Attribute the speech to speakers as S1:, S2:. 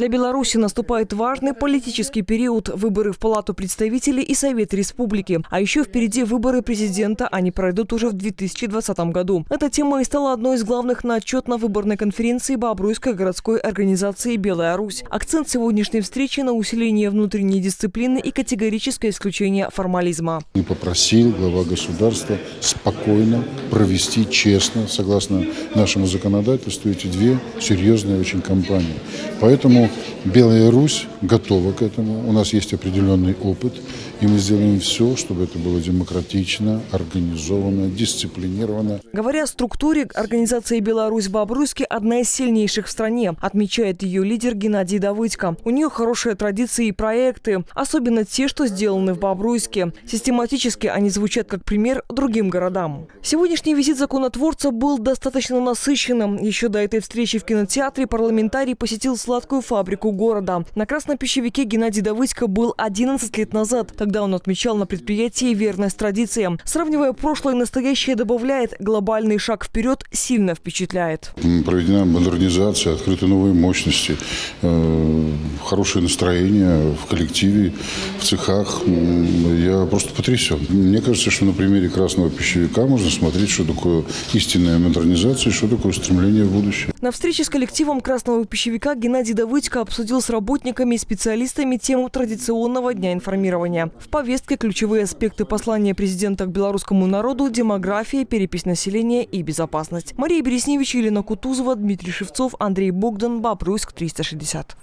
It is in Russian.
S1: Для Беларуси наступает важный политический период – выборы в Палату представителей и Совет Республики. А еще впереди выборы президента, они пройдут уже в 2020 году. Эта тема и стала одной из главных на отчетно-выборной конференции Бобруйской городской организации «Белая Русь». Акцент сегодняшней встречи на усиление внутренней дисциплины и категорическое исключение формализма.
S2: И попросил глава государства спокойно провести честно, согласно нашему законодательству, эти две серьезные очень кампании. Поэтому Белая Русь готова к этому. У нас есть определенный опыт. И мы сделаем все, чтобы это было демократично, организовано, дисциплинировано.
S1: Говоря о структуре, организация «Беларусь Бобруйский» одна из сильнейших в стране, отмечает ее лидер Геннадий Давыдько. У нее хорошие традиции и проекты, особенно те, что сделаны в Бобруйске. Систематически они звучат как пример другим городам. Сегодняшний визит законотворца был достаточно насыщенным. Еще до этой встречи в кинотеатре парламентарий посетил сладкую фабрику города. На красном пищевике Геннадий Давыдько был 11 лет назад. Тогда он отмечал на предприятии верность традициям. Сравнивая прошлое и настоящее, добавляет, глобальный шаг вперед сильно впечатляет.
S2: Проведена модернизация, открыты новые мощности, э, хорошее настроение в коллективе, в цехах. Я просто потрясен. Мне кажется, что на примере красного пищевика можно смотреть, что такое истинная модернизация что такое стремление в будущее.
S1: На встрече с коллективом красного пищевика Геннадий Давыдько обсудил с работниками и специалистами тему традиционного дня информирования. В повестке ключевые аспекты послания президента к белорусскому народу, демография, перепись населения и безопасность. Мария Бересневич, Елена Кутузова, Дмитрий Шевцов, Андрей Богдан, Бобруйск, 360.